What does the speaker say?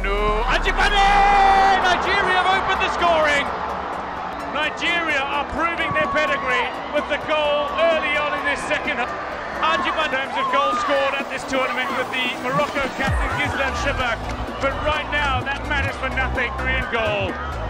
Bonu. Ajibade! Nigeria have opened the scoring. Nigeria are proving their pedigree with the goal early on in this second half. Ajibade terms of goals scored at this tournament with the Morocco captain Ghizlane Chebbak. But right now, that matters for nothing. Korean goal.